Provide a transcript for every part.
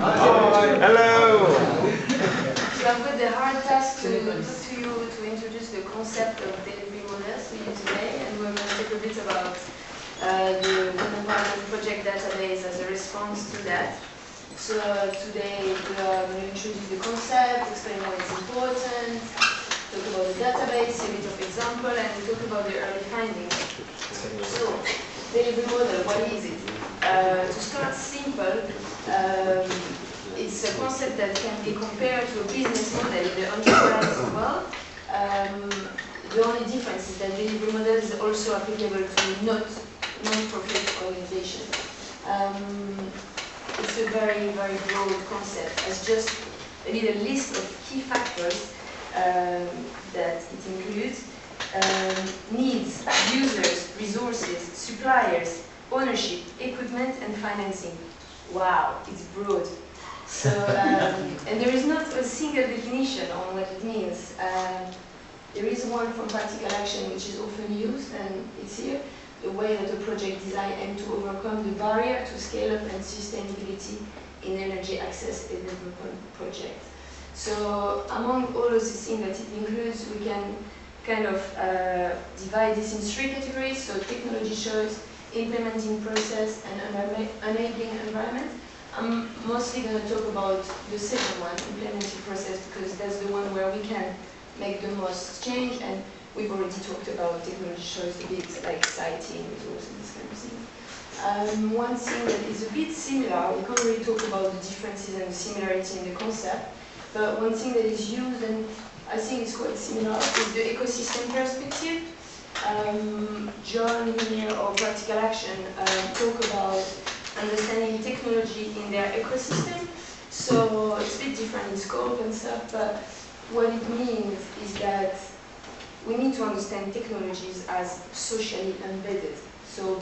Hello! So I've got the hard task to to you to introduce the concept of delivery models to you today, and we're going to talk a bit about uh, the Environment Project database as a response to that. So uh, today we are going to introduce the concept, explain why it's important, talk about the database, a bit of example, and talk about the early findings. So, delivery model, what is it? Uh, to start simple, um, it's a concept that can be compared to a business model in the enterprise world. Um, the only difference is that the delivery model is also applicable to not non-profit organizations. Um, it's a very, very broad concept. It's just a little list of key factors um, that it includes. Um, needs, users, resources, suppliers, ownership, equipment, and financing. Wow, it's broad. So, um, and there is not a single definition on what it means. Um, there is one from practical action which is often used, and it's here, the way that a project design aims to overcome the barrier to scale up and sustainability in energy access in development projects. So among all of the things that it includes, we can kind of uh, divide this in three categories, so technology choice, implementing process, and enabling environment. I'm mostly going to talk about the second one, implementing process, because that's the one where we can make the most change, and we've already talked about technology choice a bit, like siting, resources, this kind of thing. Um, one thing that is a bit similar, we can't really talk about the differences and the similarity in the concept, but one thing that is used and I think it's quite similar is the ecosystem perspective. Um, John here or Practical Action uh, talk about understanding technology in their ecosystem. So it's a bit different in scope and stuff, but what it means is that we need to understand technologies as socially embedded, so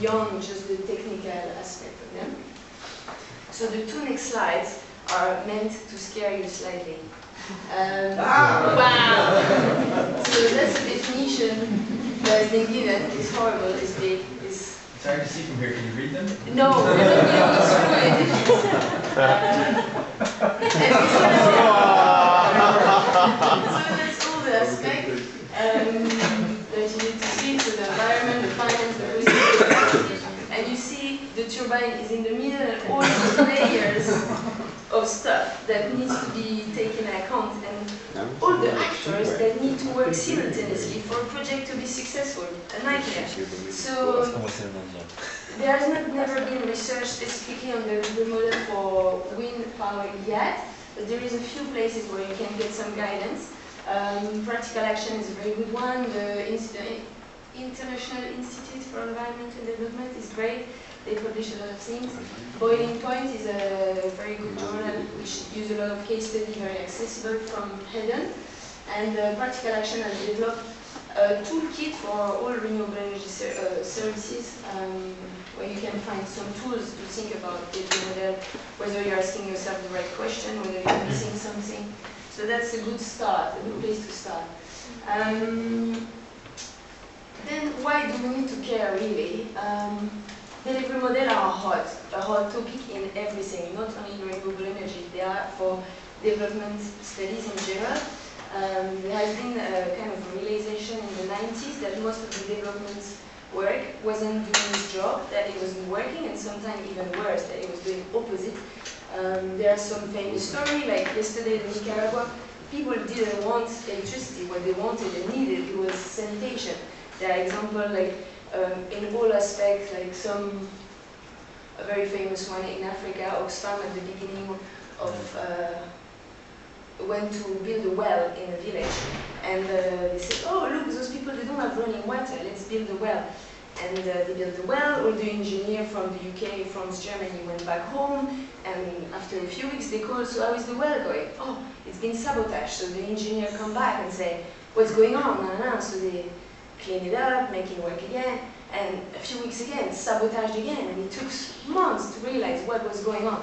beyond just the technical aspect of them. So the two next slides are meant to scare you slightly. Um, ah. Wow! so that's the definition that has been given. It's horrible, it's big, it's... It's hard to see from here, can you read them? No, we're not going to through it. Uh, so that's all the aspect um, that you need to see, so the environment, the finance, the resources, and you see the turbine is in the middle and all the layers of stuff that needs to be taken account and all the actors that need to work simultaneously for a project to be successful, a nightmare. So there has not never been research specifically on the delivery model for wind power yet, but there is a few places where you can get some guidance. Um, practical action is a very good one. The International Institute for Environmental Development is great. They publish a lot of things. Boiling Point is a very good journal which uses a lot of case studies, very accessible from HEDON. And uh, Practical Action has developed a toolkit for all renewable energy ser uh, services um, where you can find some tools to think about the model, whether you're asking yourself the right question, whether you're missing something. So that's a good start, a good place to start. Um, then why do we need to care really? Um, Delivery models are hot, a hot topic in everything, not only renewable energy. They are for development studies in general. Um, there has been a kind of realization in the 90s that most of the development work wasn't doing its job, that it wasn't working, and sometimes even worse, that it was doing opposite. Um, there are some famous stories, like yesterday in Nicaragua, people didn't want electricity, what they wanted and needed it was sanitation. There are examples like um, in all aspects, like some, a very famous one in Africa, Oxfam at the beginning of, uh, went to build a well in a village. And uh, they said, oh, look, those people, they don't have running water, let's build a well. And uh, they built the well, all the engineer from the UK, France, Germany went back home, and after a few weeks they called, so how is the well going? Oh, it's been sabotaged. So the engineer come back and say, what's going on? So they clean it up, make it work again, and a few weeks again, sabotaged again, and it took months to realize what was going on.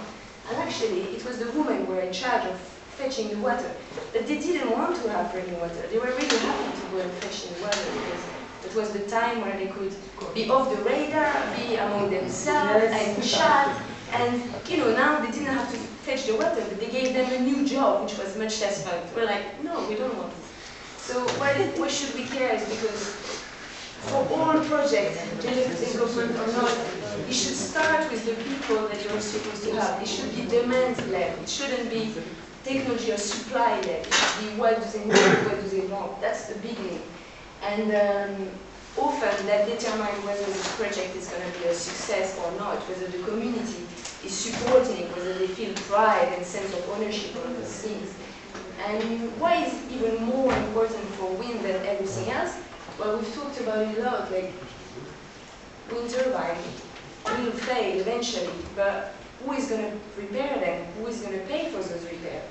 And actually, it was the women who were in charge of fetching the water, but they didn't want to have drinking water. They were really happy to go and fetch the water because it was the time where they could be off the radar, be among themselves, and chat, And you know, now they didn't have to fetch the water, but they gave them a new job, which was much less fun. We're like, no, we don't want. So why, why should we care is because for all projects, government or not, it should start with the people that you're supposed to have. It should be demand-led. It shouldn't be technology or supply-led. It should be what do they need, what do they want. That's the beginning. And um, often that determines whether this project is going to be a success or not, whether the community is supporting whether they feel pride and sense of ownership of these things. And why is even more important for wind than everything else? Well, we've talked about it a lot, like wind turbine will fail eventually, but who is going to repair them? Who is going to pay for those repairs?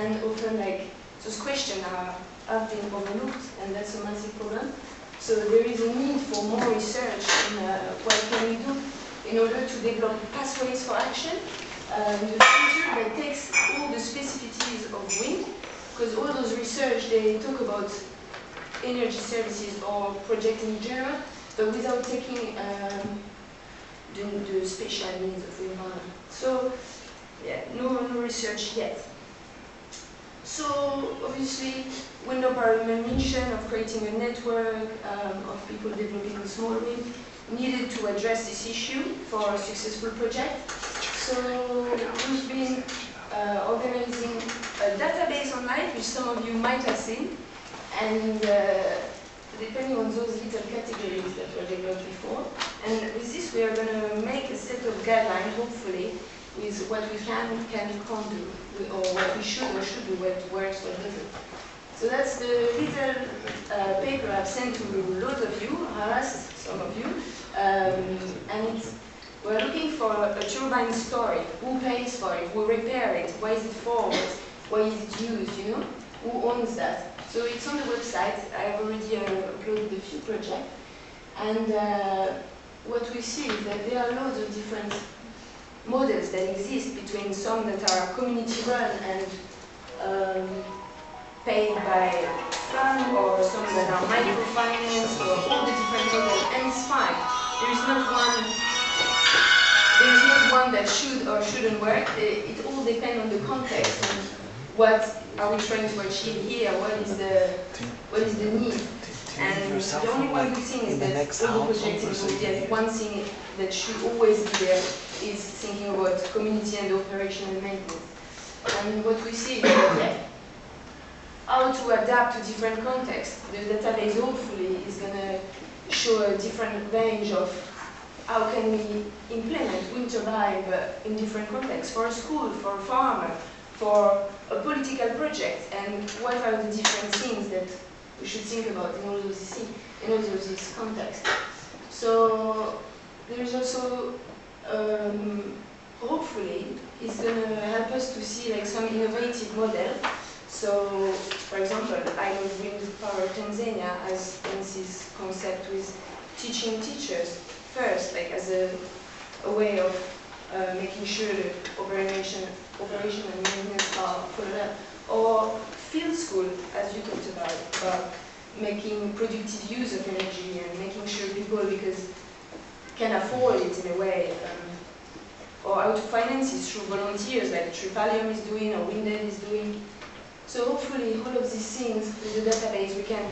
And often, like, those questions are, have been overlooked, and that's a massive problem. So there is a need for more research in uh, what can we do in order to develop pathways for action uh, in the future that takes all the specificities of wind, because all those research, they talk about energy services or project in general, but without taking um, the, the special needs of the environment. So, yeah, no, no research yet. So, obviously, Wind Empowerment mission of creating a network um, of people developing small wind needed to address this issue for a successful project. So, we've been uh, organizing a database online, which some of you might have seen, and uh, depending on those little categories that were developed before. And with this, we are going to make a set of guidelines, hopefully, with what we can, can, can't do, or what we should or should do, what works, what doesn't. So that's the little uh, paper I've sent to a lot of you, harassed some of you, um, and it's, we're looking for a turbine story. Who pays for it? Who repair it? Why is it for? Why is it used? You know, who owns that? So it's on the website. I have already uh, uploaded a few projects, and uh, what we see is that there are loads of different models that exist between some that are community run and um, paid by fund or some that are microfinance or all the different models and it's fine. There is not one one that should or shouldn't work. It, it all depends on the context and what are we trying to achieve here, what is the what is the need. And the only one good thing is that all the projects involved, there's one thing that should always be there is thinking about community and operational maintenance. And what we see is that how to adapt to different contexts. The database hopefully is going to show a different range of how can we implement wind turbine in different contexts, for a school, for a farmer, for a political project, and what are the different things that we should think about in all of this, in all of this context. So there is also um, hopefully it's to help us to see like some innovative model. So, for example, I know Wind Power of Tanzania has this concept with teaching teachers first, like as a, a way of uh, making sure the operation, operation and maintenance are followed up. Or field school, as you talked about, about making productive use of energy and making sure people, because can afford it in a way, um, or how to finance it through volunteers like Tripalium is doing or WindAid is doing. So hopefully all of these things with the database we can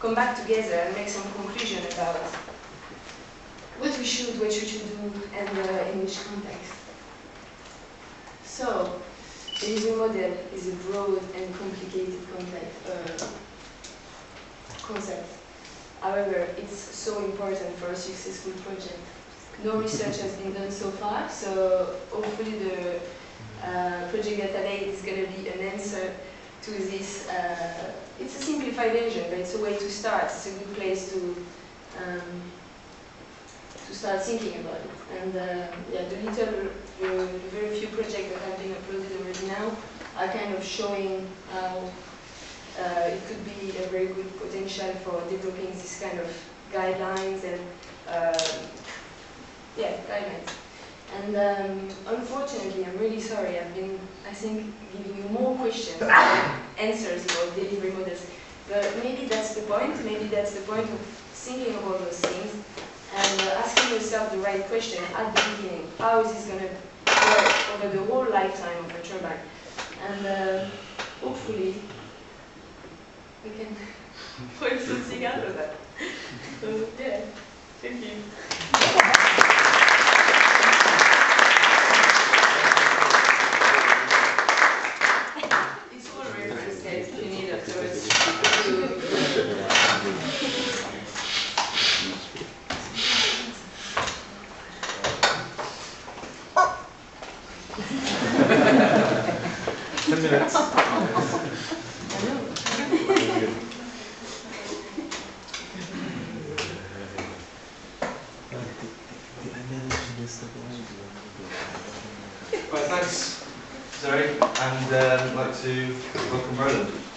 come back together and make some conclusion about what we should, what should do, and uh, in which context. So, the user model is a broad and complicated uh, concept. However, it's so important for a successful project. No research has been done so far, so hopefully the uh, project database is going to be an answer to this. Uh, it's a simplified version, but it's a way to start. It's a good place to um, to start thinking about it. And uh, yeah, the little, the, the very few projects that have been uploaded already now are kind of showing how uh, it could be a very good potential for developing this kind of guidelines and uh, yeah, guidelines. And um, unfortunately, I'm really sorry, I've been, I think, giving you more questions than answers about delivery models. But maybe that's the point, maybe that's the point of thinking about those things and uh, asking yourself the right question at the beginning. How is this going to work over the whole lifetime of a turbine? And uh, hopefully we can find something out of that. So yeah, thank you. It's all reference, guys, if you need afterwards. Ten minutes. Right, thanks, Zoe, and um, I'd like to welcome Roland.